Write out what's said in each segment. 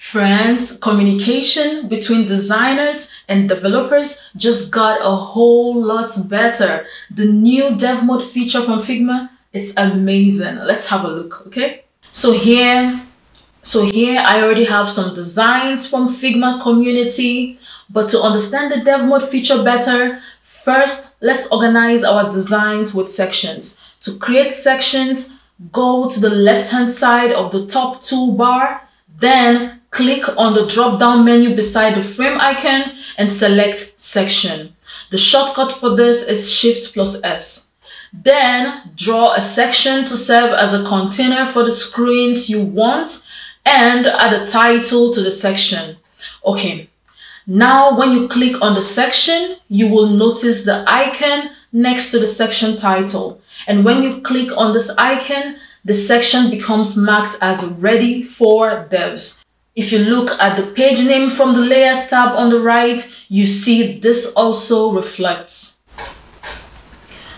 Friends, communication between designers and developers just got a whole lot better. The new dev mode feature from Figma, it's amazing. Let's have a look, okay? So here, so here I already have some designs from Figma community, but to understand the dev mode feature better, first let's organize our designs with sections. To create sections, go to the left hand side of the top toolbar, then click on the drop down menu beside the frame icon and select section. The shortcut for this is shift plus S. Then draw a section to serve as a container for the screens you want and add a title to the section. Okay, now when you click on the section, you will notice the icon next to the section title. And when you click on this icon, the section becomes marked as ready for devs. If you look at the page name from the layers tab on the right, you see this also reflects.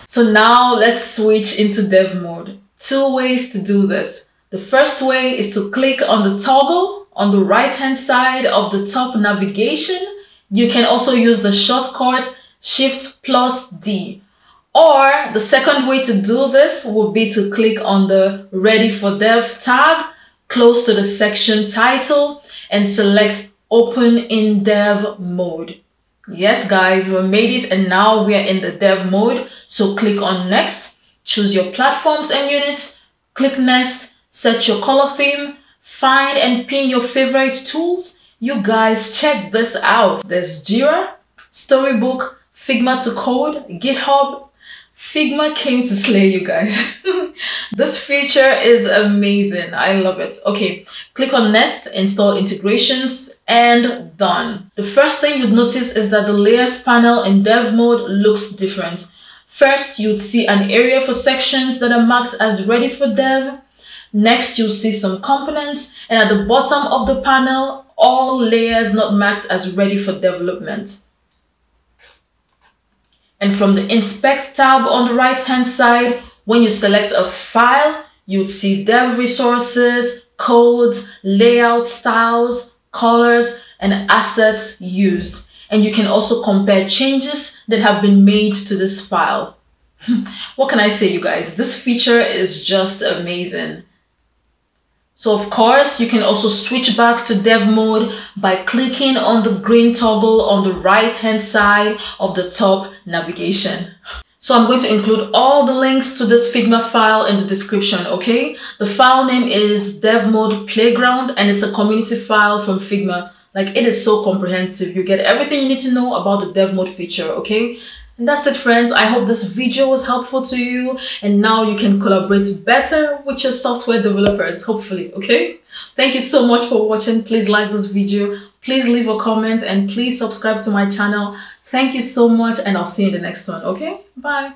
So now let's switch into dev mode. Two ways to do this. The first way is to click on the toggle on the right hand side of the top navigation. You can also use the shortcut Shift plus D. Or the second way to do this would be to click on the Ready for Dev tag close to the section title and select open in dev mode. Yes, guys, we made it and now we are in the dev mode. So click on next, choose your platforms and units, click next, set your color theme, find and pin your favorite tools. You guys check this out. There's Jira, Storybook, Figma to Code, GitHub, Figma came to slay you guys. this feature is amazing. I love it. Okay, click on Nest, install integrations, and done. The first thing you'd notice is that the layers panel in dev mode looks different. First, you'd see an area for sections that are marked as ready for dev. Next, you'll see some components, and at the bottom of the panel, all layers not marked as ready for development. And from the inspect tab on the right hand side, when you select a file, you'd see dev resources, codes, layout styles, colors, and assets used. And you can also compare changes that have been made to this file. what can I say, you guys? This feature is just amazing. So of course, you can also switch back to dev mode by clicking on the green toggle on the right hand side of the top navigation. So I'm going to include all the links to this Figma file in the description, okay? The file name is dev mode playground and it's a community file from Figma. Like it is so comprehensive. You get everything you need to know about the dev mode feature, okay? And that's it friends. I hope this video was helpful to you and now you can collaborate better with your software developers, hopefully, okay? Thank you so much for watching. Please like this video. Please leave a comment and please subscribe to my channel. Thank you so much and I'll see you in the next one, okay? Bye.